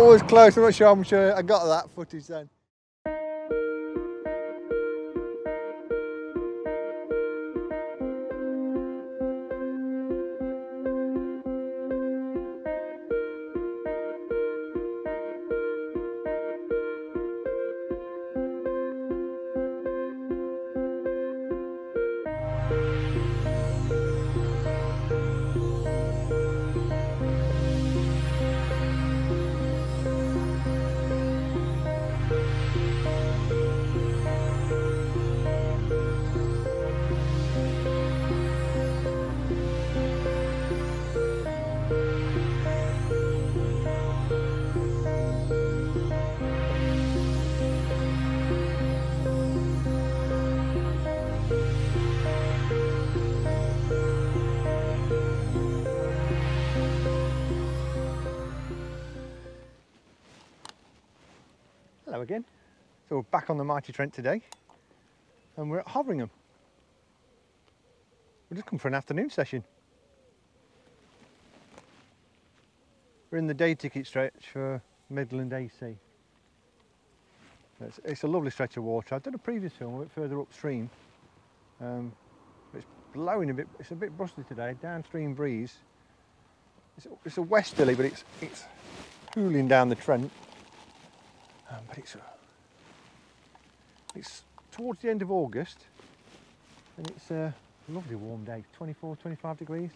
Was close. I'm not sure how much uh, I got of that footage then. So we're back on the Mighty Trent today and we're at Hoveringham. We're just come for an afternoon session. We're in the day ticket stretch for Midland AC. It's, it's a lovely stretch of water. I've done a previous film a bit further upstream. Um, it's blowing a bit, it's a bit brusty today, downstream breeze. It's, it's a westerly, but it's, it's cooling down the Trent. Um, but it's, it's towards the end of August and it's a lovely warm day, 24, 25 degrees.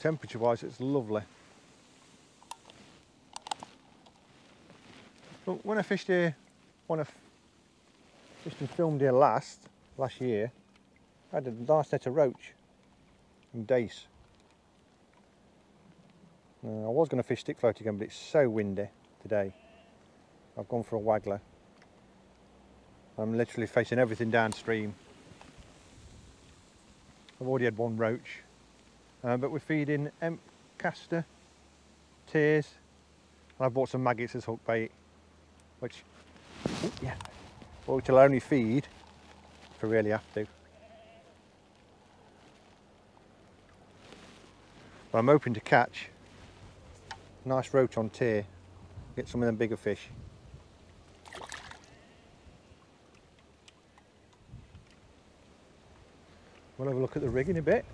Temperature wise it's lovely. But when I fished here, when I fished and filmed here last, last year, I had a nice net of roach and dace. Uh, I was going to fish stick float again, but it's so windy today. I've gone for a waggler. I'm literally facing everything downstream. I've already had one roach, uh, but we're feeding emp caster, tares, and I've bought some maggots as hook bait, which, oh, yeah, which will only feed if I really have to. But I'm hoping to catch nice roach on tare, get some of them bigger fish. We'll have a look at the rig in a bit.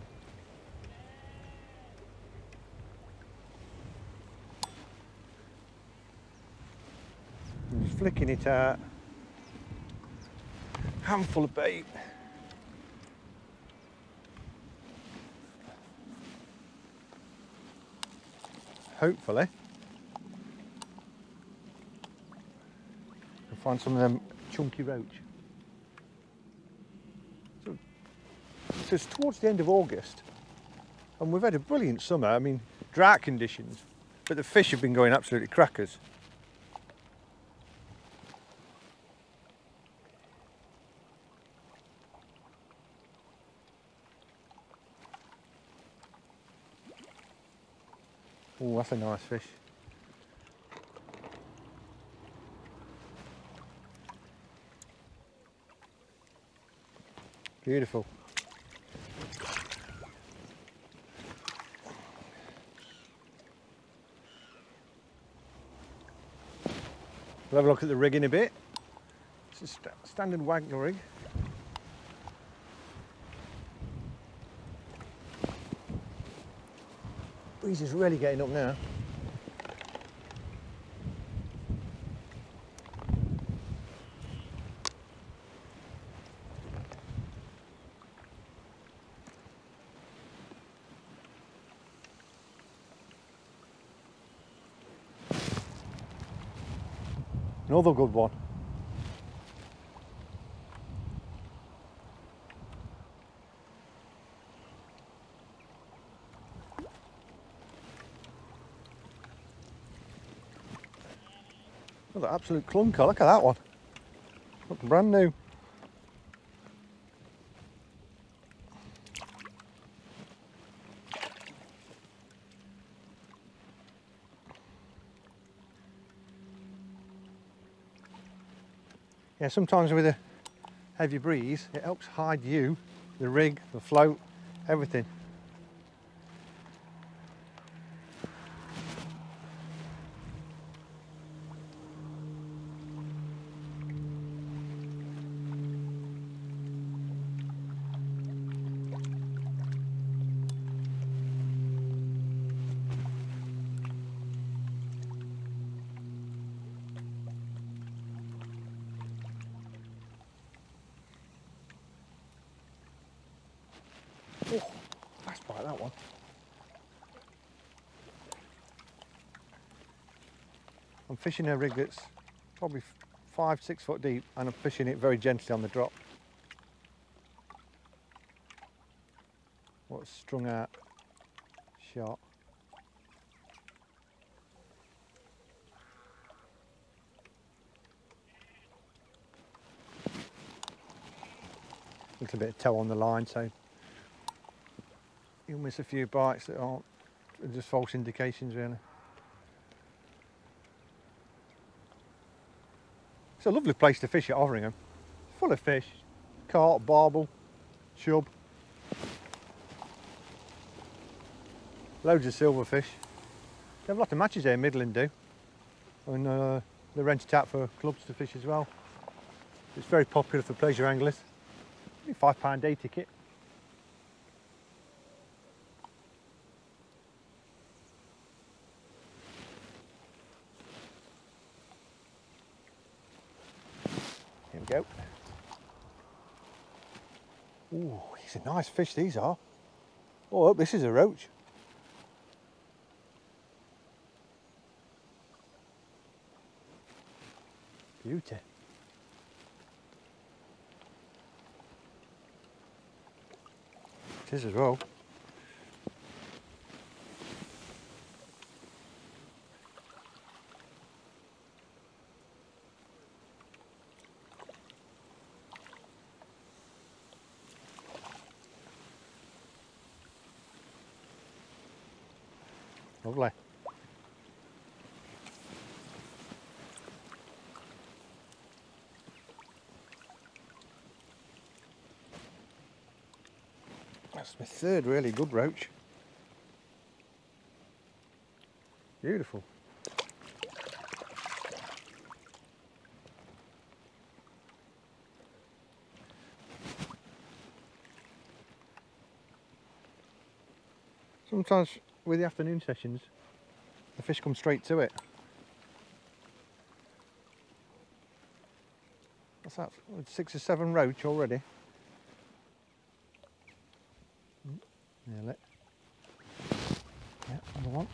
I'm just flicking it out. Handful of bait. hopefully find some of them chunky roach. So, so it's towards the end of August and we've had a brilliant summer. I mean, drought conditions, but the fish have been going absolutely crackers. Oh, that's a nice fish. Beautiful. We'll have a look at the rig in a bit. It's a st standard Waggler rig. breeze is really getting up now. Another good one. Another absolute clunker, look at that one. Looking brand new. Yeah, sometimes with a heavy breeze, it helps hide you, the rig, the float, everything. Fishing a rig that's probably five, six foot deep and I'm fishing it very gently on the drop. What's strung out shot. Little bit of toe on the line, so you'll miss a few bites that aren't just false indications, really. It's a lovely place to fish at Overingham. Full of fish, carp, barbel, chub. Loads of silverfish. They have a lot of matches here, Midland do. And uh, they rent it out for clubs to fish as well. It's very popular for pleasure anglers. Five pound day ticket. Here we go. Ooh, these are nice fish, these are. Oh, look, this is a roach. Beauty. It is as well. Lovely. That's my third really good roach. Beautiful. Sometimes with the afternoon sessions, the fish come straight to it. What's that? Six or seven roach already. Mm, Nearly. Yeah, another one.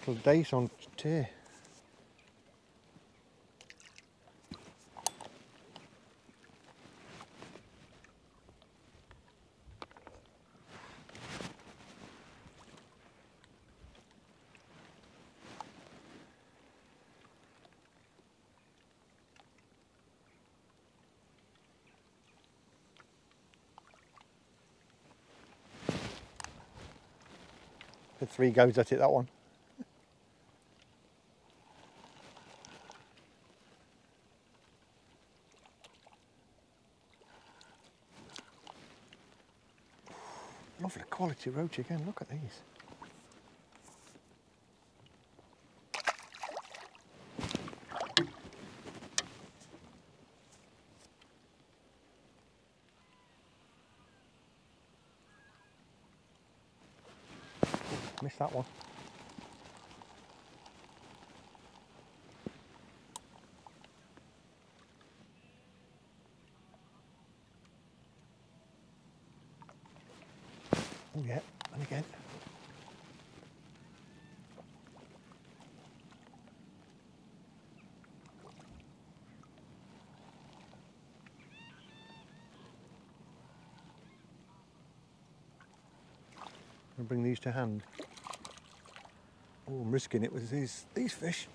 Little dace on tare. Had three goes at it, that one. Lovely quality roach again, look at these. Missed that one. Oh yeah, and again. Bring these to hand. Oh, I'm risking it with these these fish.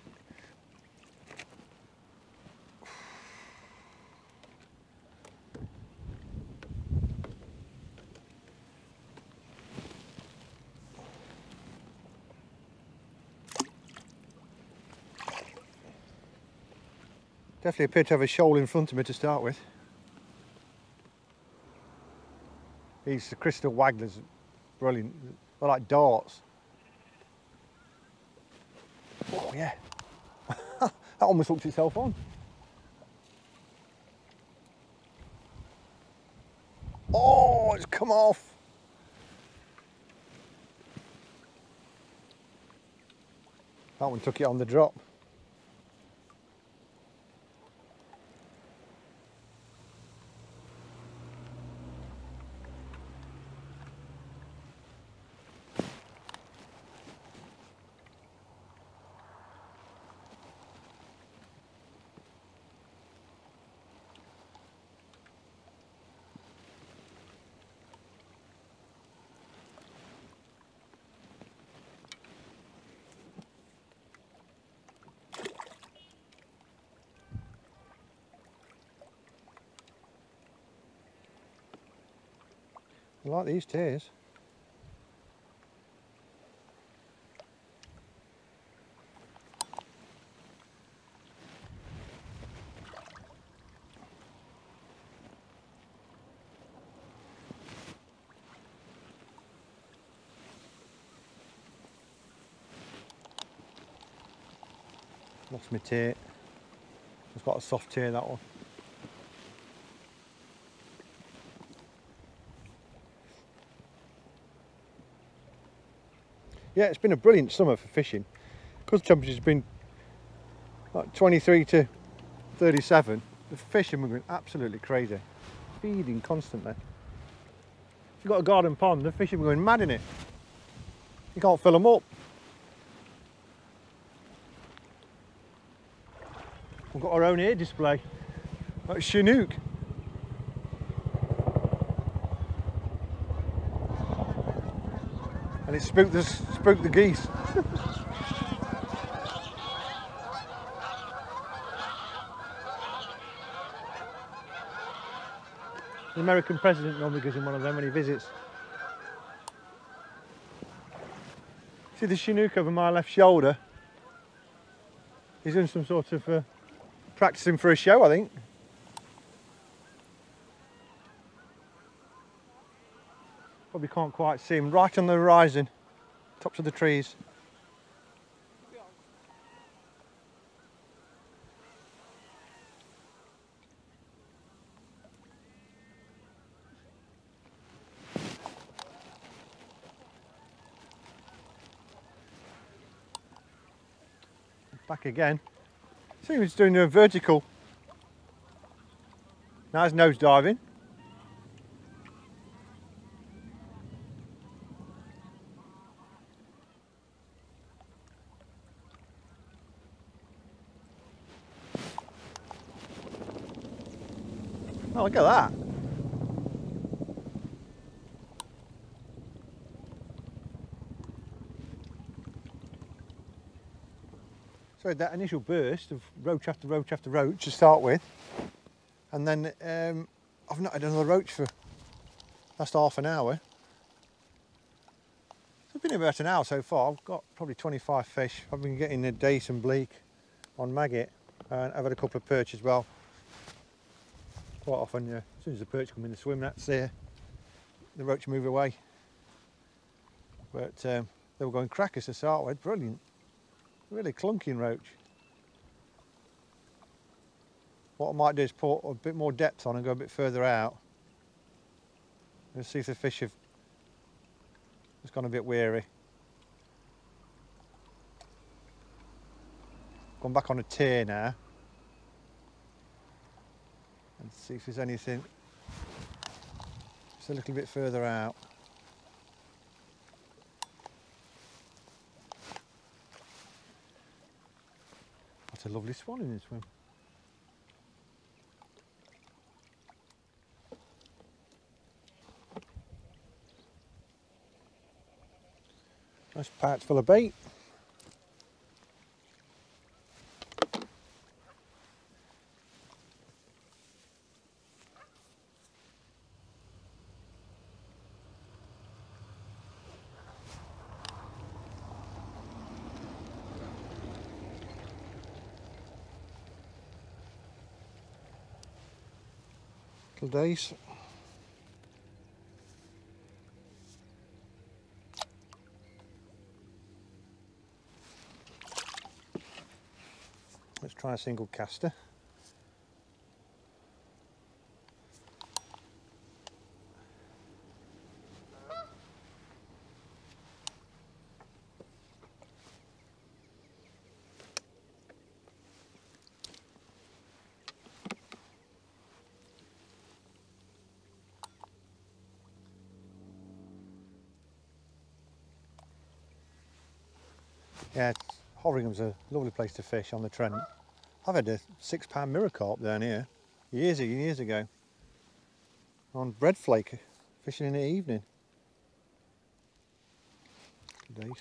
Definitely appear to have a shoal in front of me to start with. These crystal wagglers, brilliant. They're like darts. Oh yeah. that almost hooked itself on. Oh, it's come off. That one took it on the drop. I like these tares. Lost my tare. It's got a soft tare that one. Yeah, it's been a brilliant summer for fishing. Because the temperature's been like 23 to 37, the fishing have been absolutely crazy. Feeding constantly. If you've got a garden pond, the fish are going mad in it. You can't fill them up. We've got our own air display. Like Chinook. It spooked the, spooked the geese. the American president normally gives him one of them when he visits. See the Chinook over my left shoulder? He's doing some sort of uh, practicing for a show, I think. Probably can't quite see him. Right on the horizon, tops of the trees. Back again. See, he's doing a vertical. Now he's nose diving. At that. So that initial burst of roach after roach after roach to start with, and then um, I've not had another roach for last half an hour. So I've been about an hour so far. I've got probably 25 fish. I've been getting a dace and bleak on maggot, and I've had a couple of perch as well. Quite often, yeah, as soon as the perch come in the swim, that's uh, the roach move away. But um, they were going crackers to start with, brilliant. Really clunking roach. What I might do is put a bit more depth on and go a bit further out. And see if the fish have just gone a bit weary. Gone back on a tare now. And see if there's anything just a little bit further out. That's a lovely swan in this swim. Nice pouch full of bait. Dace. Let's try a single caster. Yeah, Horringham's a lovely place to fish on the Trent. I've had a six pound mirror carp down here years and years ago on bread flake fishing in the evening. Days.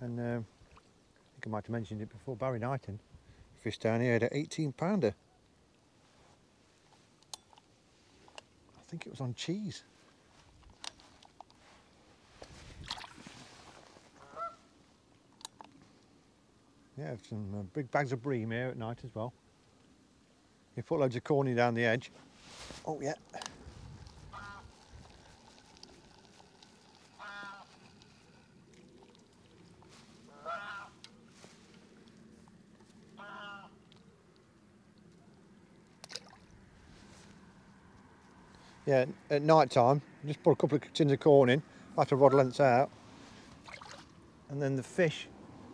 And um, I think I might have mentioned it before, Barry Knighton fished down here had an 18 pounder. I think it was on cheese. Yeah, some uh, big bags of bream here at night as well. You put loads of corny down the edge. Oh yeah. Yeah, at night time, just put a couple of tins of corn in, after rod lengths out, and then the fish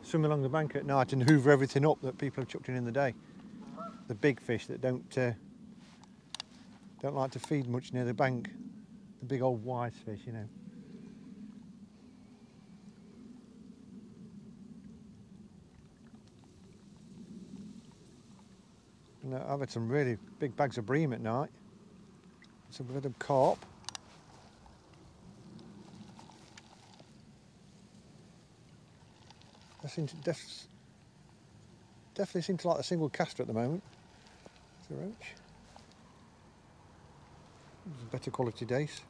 swim along the bank at night and hoover everything up that people have chucked in in the day. The big fish that don't uh, don't like to feed much near the bank, the big old wise fish, you know. And uh, I've had some really big bags of bream at night. Some of carp. Seem to def definitely seem to like the single caster at the moment. It's a roach. A better quality dace.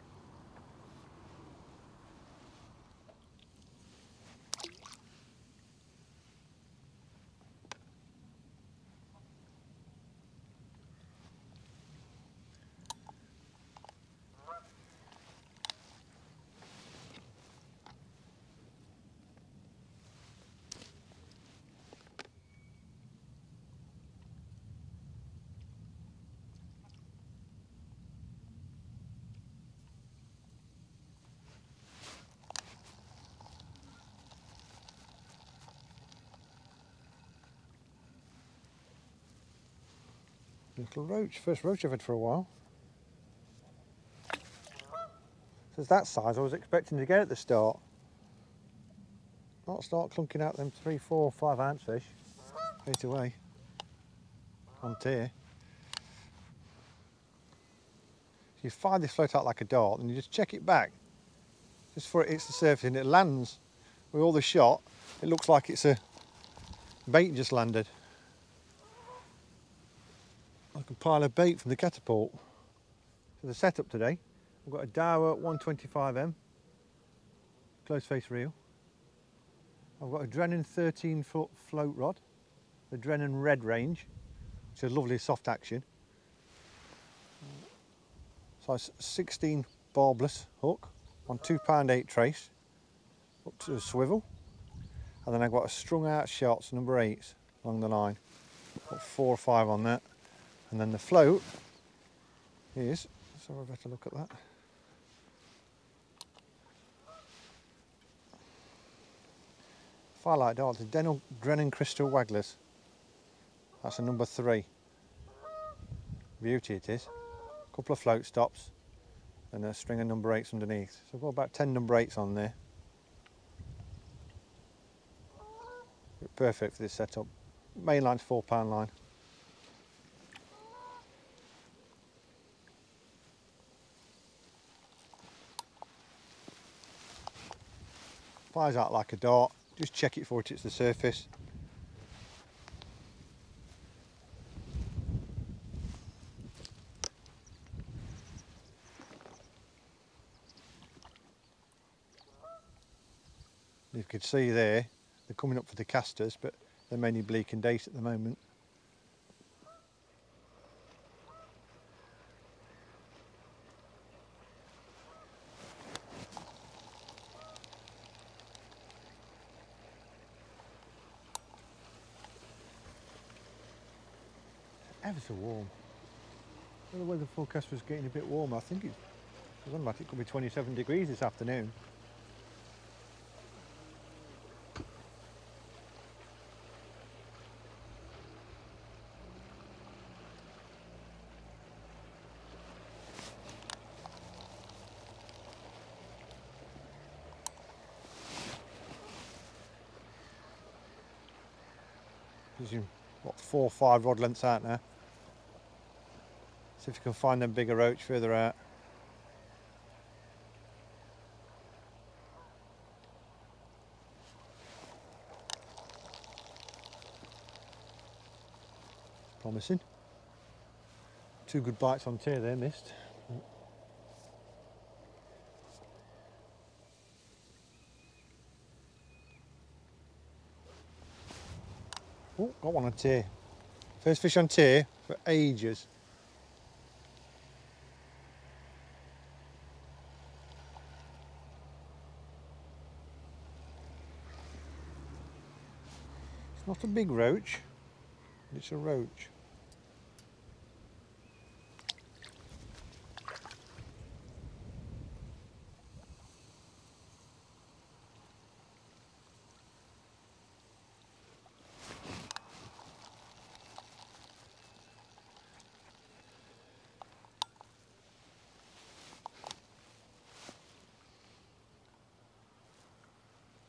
Little roach, first roach I've had for a while. So it's that size I was expecting to get at the start. Not start clunking out them three, four, five ounce fish straight away on tare. So you fire this float out like a dart and you just check it back just before it hits the surface and it lands with all the shot. It looks like it's a bait just landed like a pile of bait from the catapult. So the setup today, I've got a Daiwa 125M, close face reel. I've got a Drennan 13 foot float rod, the Drennan Red range, which is a lovely soft action. Size 16 barbless hook on two pound eight trace, up to a swivel. And then I've got a strung out shots, number eights along the line. Got four or five on that. And then the float is, so I better look at that. Firelight dart, the Denel Drennan Crystal Wagglers. That's a number three. Beauty it is. A couple of float stops and a string of number eights underneath. So I've got about 10 number eights on there. Perfect for this setup. Main line's four pound line. Flies out like a dart. Just check it before it hits the surface. You can see there they're coming up for the casters but they're mainly bleak and dace at the moment ever so warm. Well, the weather forecast was getting a bit warmer. I think it was on about it could be 27 degrees this afternoon. what four or five rod lengths out now. See if you can find them bigger roach further out. Promising. Two good bites on tare. there, missed. Oh, got one on tare. First fish on tare for ages. Not a big roach, it's a roach.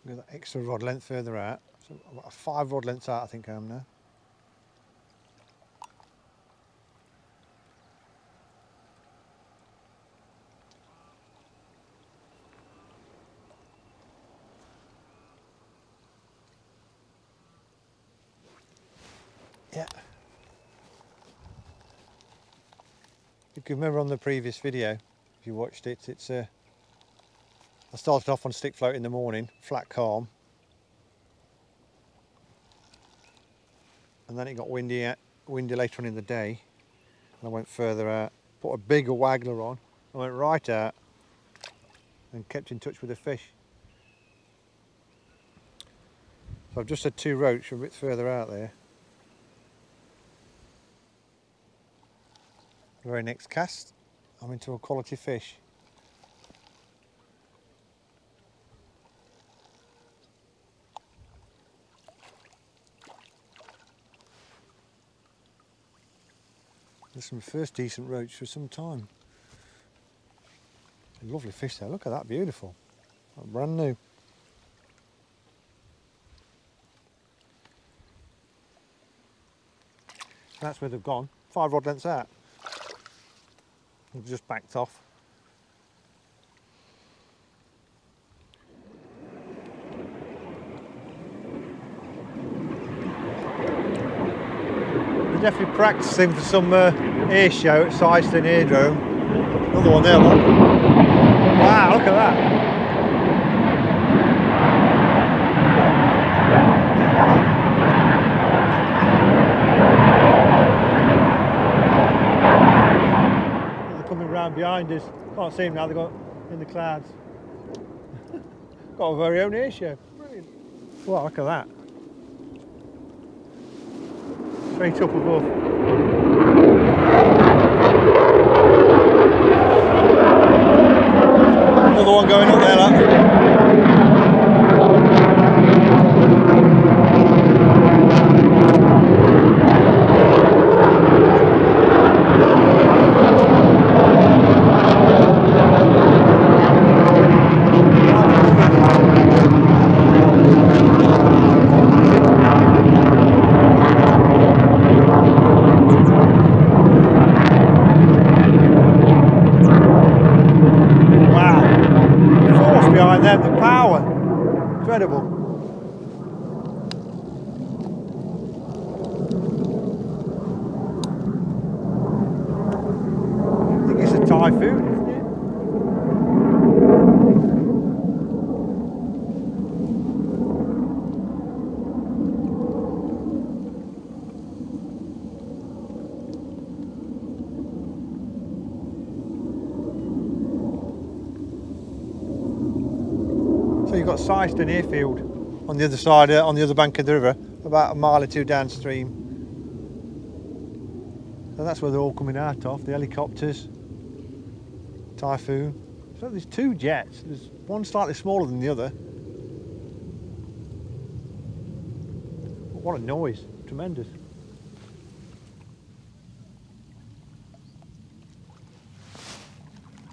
Look at that extra rod length further out. So about five rod lengths out I think I am now. Yeah. You can remember on the previous video, if you watched it, it's uh, I started off on stick float in the morning, flat calm. And then it got windy, uh, windy later on in the day. And I went further out, put a bigger waggler on. I went right out and kept in touch with the fish. So I've just had two roach a bit further out there. The very next cast, I'm into a quality fish. My first decent roach for some time. Lovely fish there, look at that, beautiful. Brand new. That's where they've gone, five rod lengths out. They've just backed off. Definitely practicing for some uh, air show at Syerston Airdrome. Another one there, look. Wow, look at that. They're coming round behind us. Can't see them now, they've got in the clouds. got a very own air show. Brilliant. Wow, look at that. Straight up above. Another one going up there, look. Wow. The force behind them, the power. Incredible. I think it's a typhoon, isn't it? So you've Airfield on the other side, uh, on the other bank of the river, about a mile or two downstream. So that's where they're all coming out of, the helicopters, Typhoon. So there's two jets, there's one slightly smaller than the other. But what a noise, tremendous.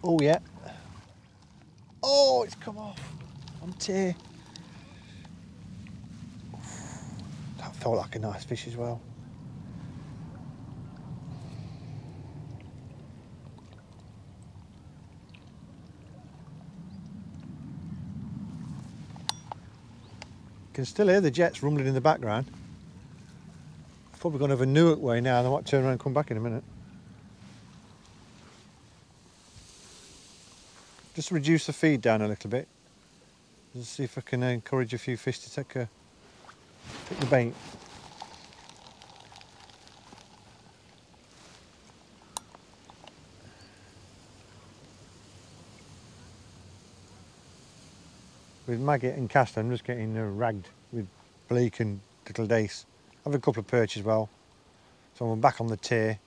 Oh yeah. Oh, it's come off on tare. That felt like a nice fish as well. Can still hear the jets rumbling in the background. Probably gone over Newark way now, and I might turn around and come back in a minute. Just reduce the feed down a little bit. See if I can encourage a few fish to take a Pick the bait. With maggot and cast, I'm just getting uh, ragged with bleak and little dace. I have a couple of perch as well. So I'm back on the tare.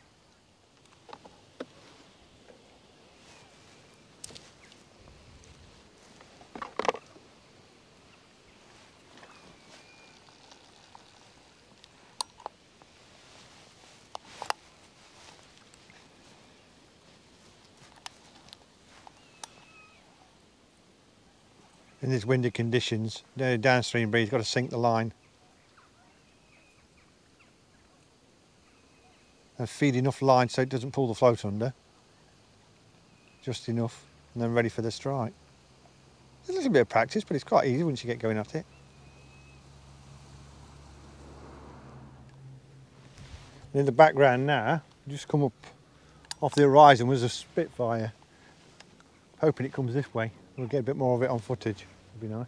Windy conditions, downstream breeze, got to sink the line. And feed enough line so it doesn't pull the float under. Just enough, and then ready for the strike. It's a little bit of practice, but it's quite easy once you get going at it. And in the background now, just come up off the horizon was a Spitfire. Hoping it comes this way. We'll get a bit more of it on footage. It'd be nice.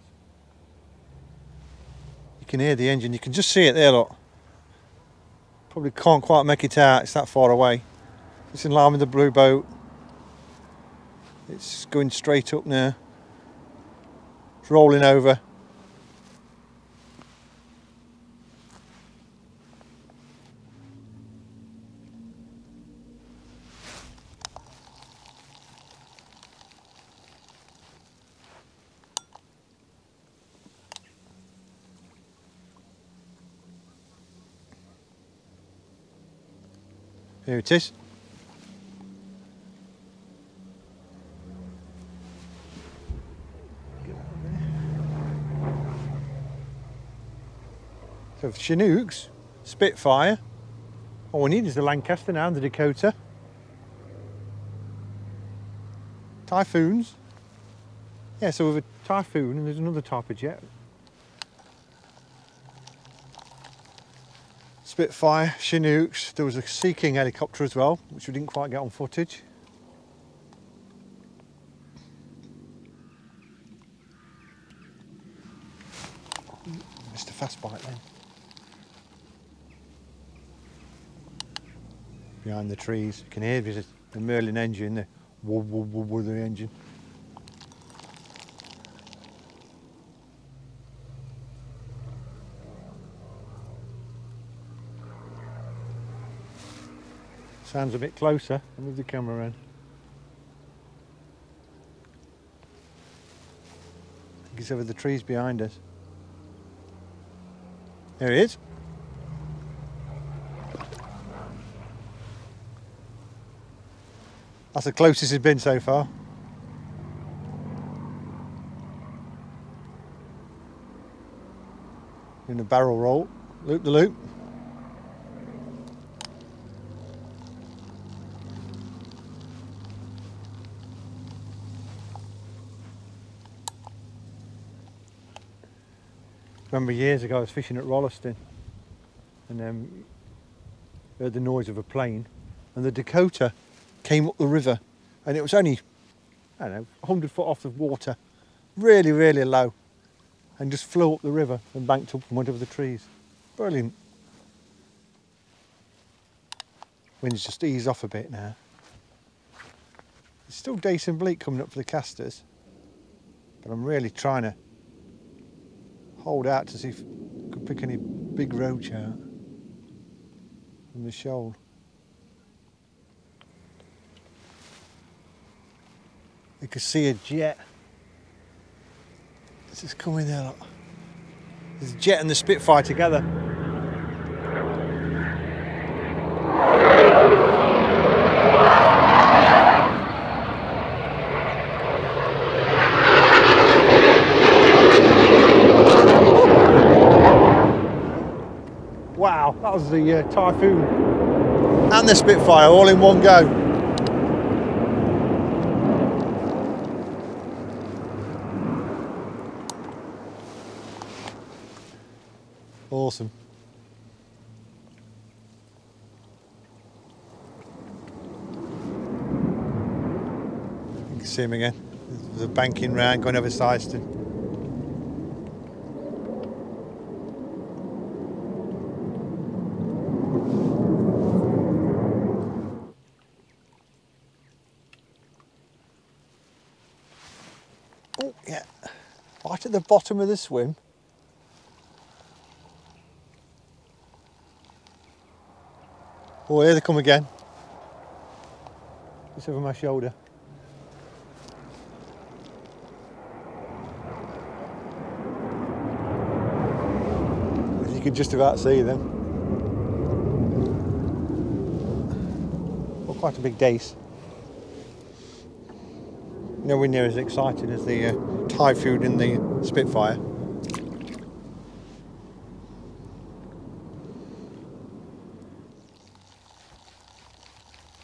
You can hear the engine. You can just see it there, look. Probably can't quite make it out. It's that far away. It's in line with the blue boat. It's going straight up now. It's rolling over. It is. So Chinooks, Spitfire. All we need is the Lancaster now and the Dakota. Typhoons. Yeah, so we have a Typhoon and there's another type of jet. Spitfire, Chinooks, there was a Sea King helicopter as well, which we didn't quite get on footage. Missed a fast bite then. Behind the trees, you can hear the Merlin engine, the woo woo woo woo the engine. Sounds a bit closer. I'll move the camera around. I think he's over the trees behind us. There he is. That's the closest he's been so far. In a barrel roll, loop the loop. Remember years ago I was fishing at Rolleston and um, heard the noise of a plane and the Dakota came up the river and it was only, I don't know, 100 foot off the water, really, really low and just flew up the river and banked up went over the trees. Brilliant. Wind's just eased off a bit now. It's still decent bleak coming up for the casters, but I'm really trying to hold out to see if I could pick any big roach out from the shoal. You could see a jet. This is coming there. Look. There's a jet and the Spitfire together. That the uh, Typhoon and the Spitfire all in one go. Awesome. You can see him again. A banking round going over Syerston. at the bottom of the swim. Oh, here they come again. Just over my shoulder. You can just about see them. Well, quite a big dace. Nowhere near as exciting as the uh, food in the Spitfire.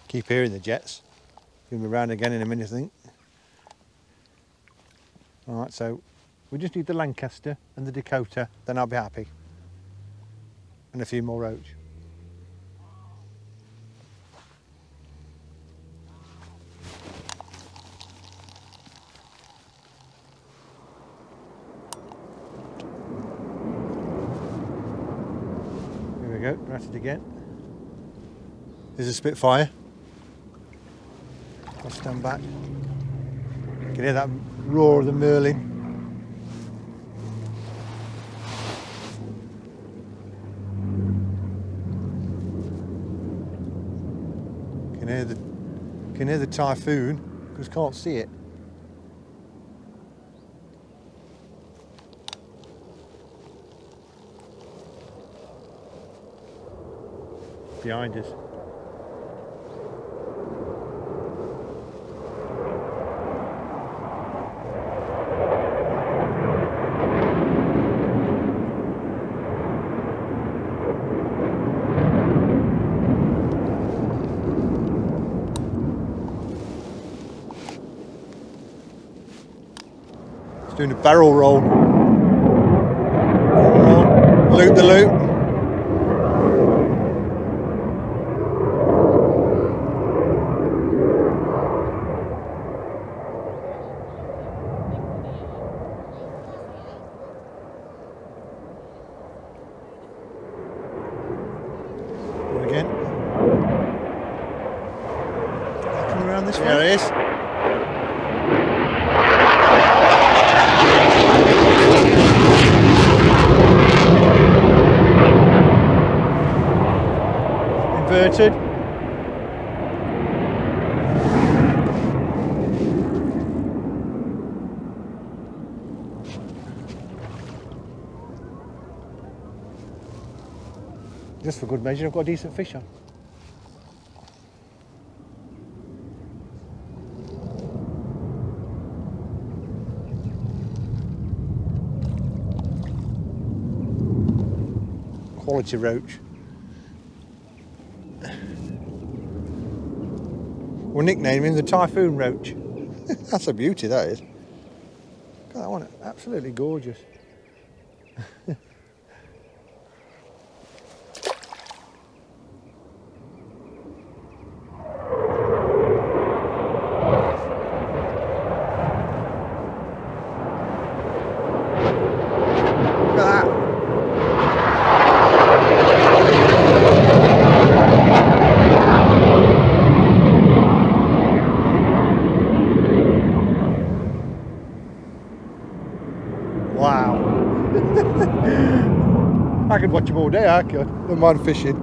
Keep hearing the jets. To be around again in a minute, I think. All right, so we just need the Lancaster and the Dakota, then I'll be happy. And a few more roach. Here it again. There's a Spitfire. I'll stand back. You can hear that roar of the Merlin. You Can hear the you can hear the typhoon because can't see it. Behind us. It's doing a barrel roll. roll. Loop the loop. Go again. Coming around this way. There it is. Inverted. I've got a decent fish on. Quality roach. We'll nickname him the Typhoon Roach. That's a beauty, that is. God, that one, absolutely gorgeous. Look at that. Wow. I could watch him all day, I could. Don't mind fishing.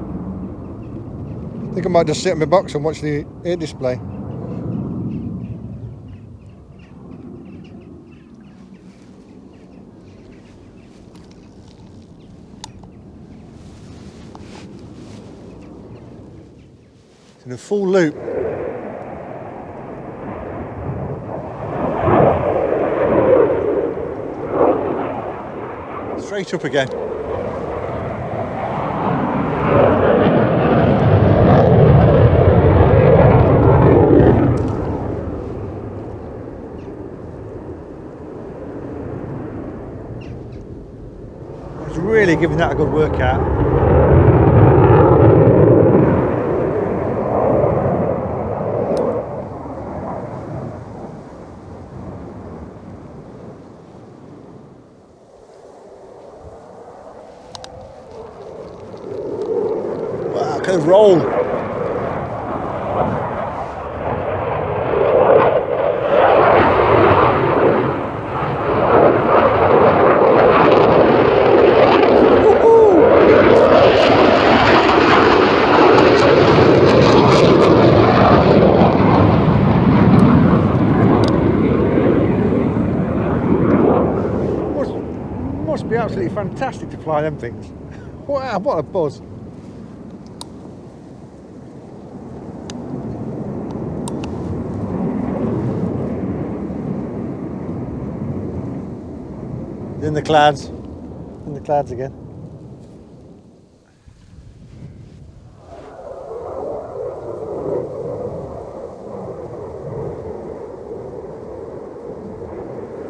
I think I might just sit in my box and watch the air display. It's in a full loop. Straight up again. I was really giving that a good workout. Wow, look at the roll. must be absolutely fantastic to fly them things. Wow, what a buzz. In the clouds. In the clouds again.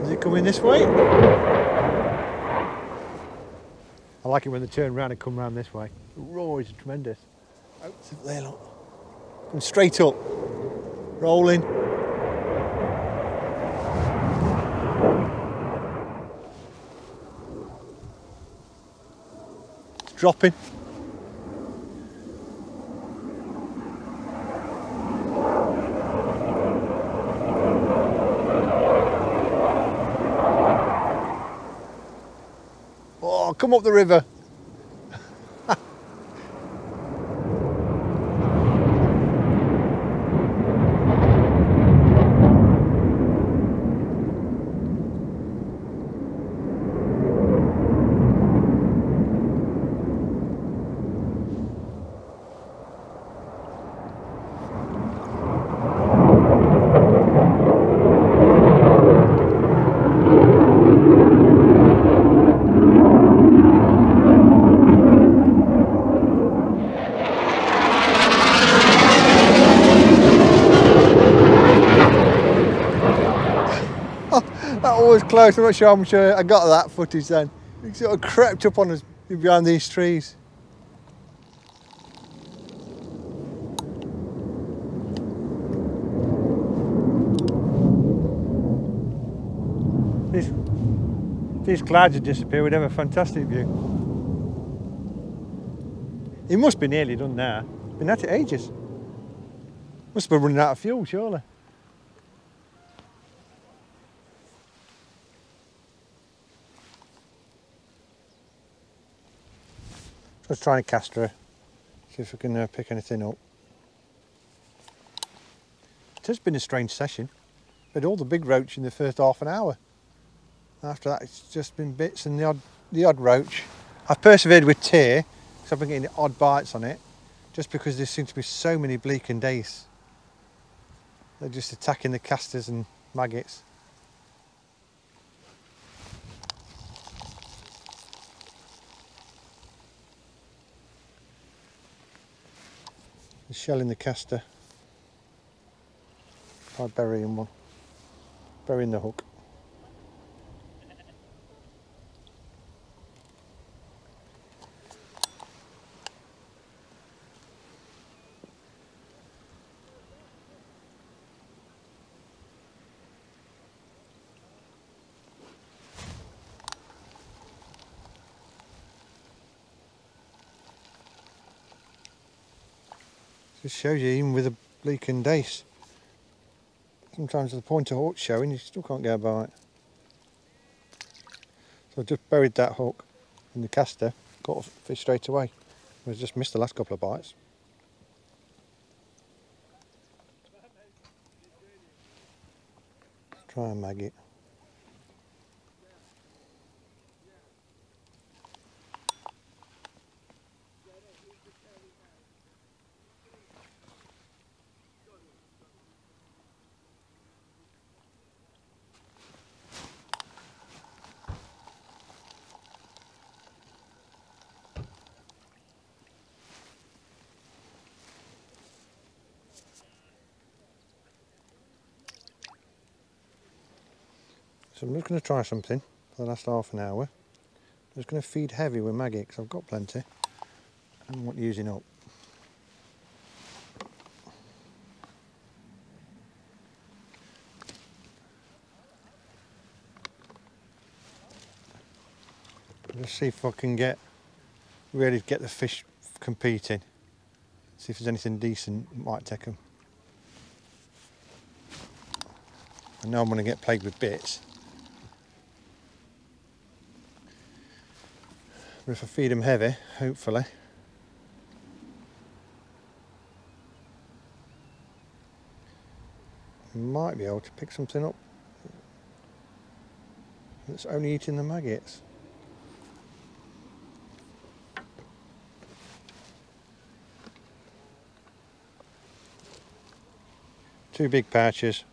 Is it coming this way? I like it when they turn around and come round this way. The roar is tremendous. It's there, look. Come straight up. Rolling. It's dropping. Oh, come up the river. That was close. I'm not sure how much uh, I got that footage then. It sort of crept up on us behind these trees. These, these clouds had disappeared, we'd have a fantastic view. It must be nearly done now. Been at it ages. Must have been running out of fuel, surely. Let's try caster, see if we can uh, pick anything up. It has been a strange session. Had all the big roach in the first half an hour. After that, it's just been bits and the odd, the odd roach. I've persevered with tare, because I've been getting odd bites on it, just because there seem to be so many bleak and dace. They're just attacking the casters and maggots. The shell in the caster. By burying one. Burying the hook. Just shows you even with a bleak and dace. Sometimes the point of hook showing you still can't get a bite. So I just buried that hook in the caster, got a fish straight away. I just missed the last couple of bites. Try and maggot. So I'm just going to try something for the last half an hour. I'm just going to feed heavy with maggot because I've got plenty. I don't want using up. Let's see if I can get really get the fish competing. See if there's anything decent might take them. I know I'm going to get plagued with bits. if I feed them heavy, hopefully. Might be able to pick something up that's only eating the maggots. Two big pouches,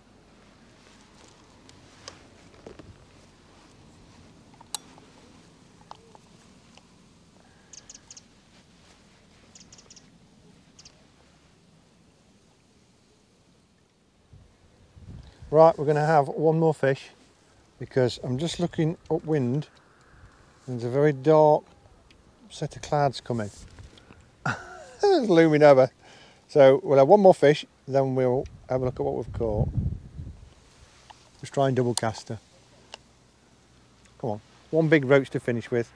Right, we're going to have one more fish because I'm just looking upwind and there's a very dark set of clouds coming. it's looming over. So we'll have one more fish, then we'll have a look at what we've caught. Let's try and double caster. Come on, one big roach to finish with.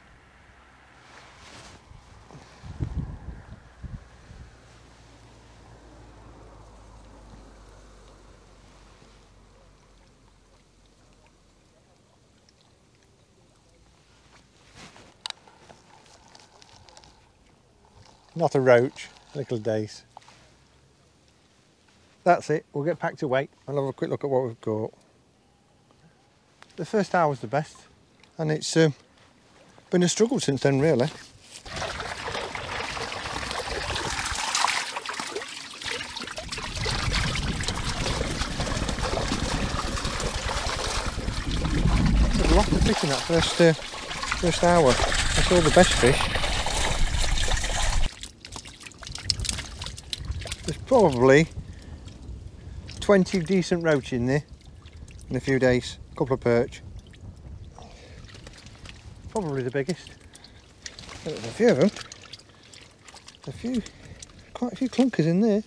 Not a roach, a little dace. That's it, we'll get packed away. and have a quick look at what we've got. The first hour was the best and it's um, been a struggle since then really. There's a lot of fish in that first, uh, first hour. I saw the best fish. There's probably 20 decent roach in there in a few dace, a couple of perch. Probably the biggest. There's a few of them. A few, quite a few clunkers in there.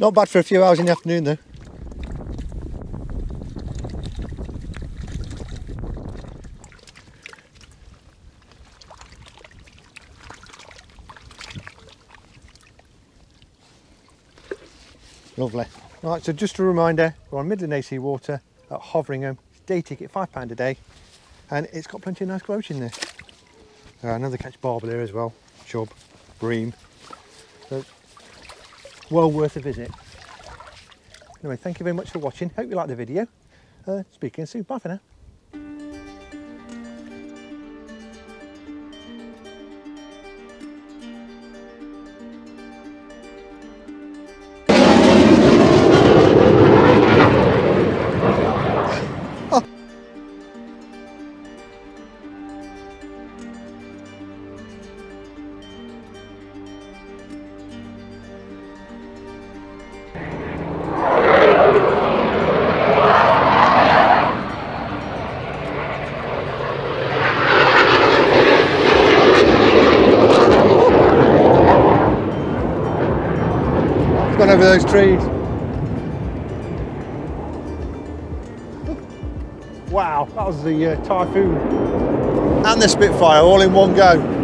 Not bad for a few hours in the afternoon though. Lovely. Right, so just a reminder, we're on Midland AC Water at Hoveringham. It's day ticket, £5 a day. And it's got plenty of nice roach in there. Uh, another catch barbel here as well. Chub, bream. So, well worth a visit. Anyway, thank you very much for watching. Hope you liked the video. Uh, speaking soon. Bye for now. Over those trees. Wow, that was the uh, Typhoon and the Spitfire all in one go.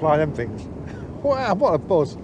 Fly them things. Wow, what a buzz.